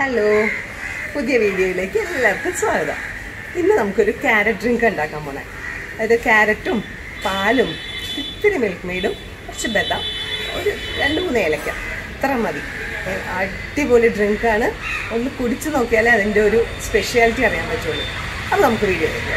Hello പുതിയ വീഡിയോയിലേക്ക് എല്ലാവർക്കും സ്വാഗതം. ഇന്ന് നമുക്കൊരു ക്യാരറ്റ് ഡ്രിങ്ക് ഉണ്ടാക്കാൻ പോണേ. അതായത് ക്യാരറ്റും പാലും ഇത്തിരി മിൽക്ക് മെയ്ഡും കുറച്ച് ബദാം ഒരു രണ്ട് മൂന്ന് ഏലക്ക. ഇത്ര മതി. അടിപൊളി ഡ്രിങ്കാണ് ഒന്ന് കുടിച്ച് നോക്കിയാലേ അതിന്റെ ഒരു സ്പെഷ്യാലിറ്റി അറിയാൻ പറ്റുള്ളൂ. അത് നമുക്ക് വീഡിയോയിലേക്ക്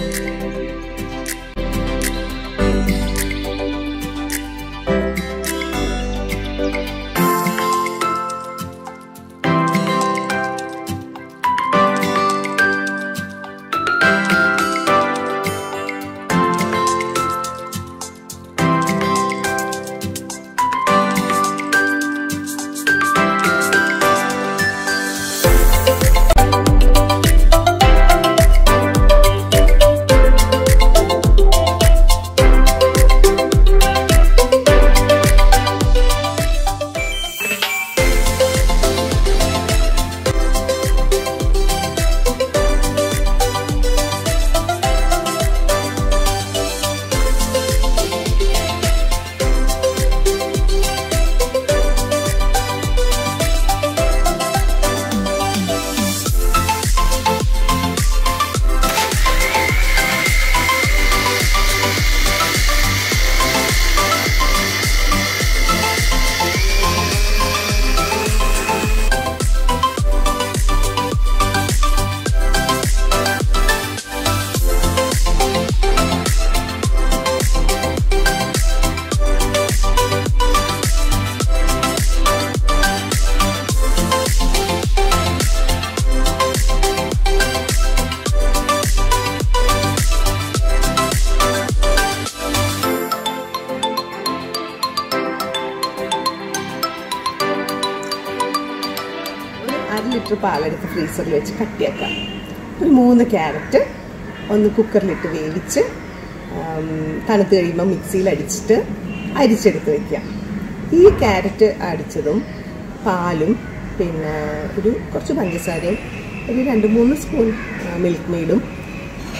വരാം അര ലിറ്റർ പാലെടുത്ത് ഫ്രീസറിൽ വെച്ച് കട്ടിയാക്കാം. ഒരു മൂന്ന് ക്യാരറ്റ് ഒന്ന് കുക്കറിലിട്ട് വേവിച്ച് തണുത്ത് കഴിയുമ്പോൾ മിക്സിയിൽ അടിച്ചിട്ട് അരിച്ചെടുത്ത് വയ്ക്കാം ഈ ക്യാരറ്റ് അടിച്ചതും പാലും പിന്നെ ഒരു കുറച്ച് പഞ്ചസാരയും ഒരു രണ്ട് മൂന്ന് സ്പൂൺ മിൽക്ക് മെയ്ഡും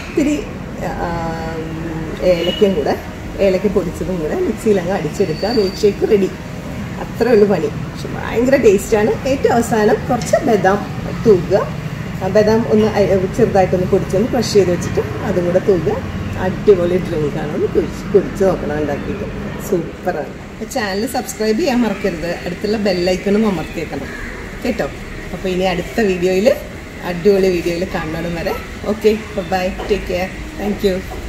ഇത്തിരി ഏലക്കയും കൂടെ ഏലക്ക പൊടിച്ചതും കൂടെ മിക്സിയിൽ അങ്ങ് അടിച്ചെടുക്കുക മിൽക്ക് ഷേക്ക് റെഡി. അത്രേ ഉള്ളൂ പണി. പക്ഷെ ഭയങ്കര ടേസ്റ്റാണ്. ഏറ്റവും അവസാനം കുറച്ച് ബദാം തൂക്കുക. ബദാം ഒന്ന് ചെറുതായിട്ടൊന്ന് പൊടിച്ചൊന്ന് ക്രഷ് ചെയ്ത് വെച്ചിട്ട് അതും കൂടെ തൂക്കുക. അടിപൊളി ഡ്രിങ്കാണ് ഒന്ന് കുഴിച്ച് കുടിച്ച് നോക്കണം ഉണ്ടാക്കിയിട്ട്. സൂപ്പറാണ്. ചാനൽ സബ്സ്ക്രൈബ് ചെയ്യാൻ മറക്കരുത്. അടുത്തുള്ള ബെല്ലൈക്കണും അമർത്തിയേക്കണം. കേട്ടോ? അപ്പോൾ ഇനി അടുത്ത വീഡിയോയിൽ അടിപൊളി വീഡിയോയിൽ കാണണം വരെ okay bye take care thank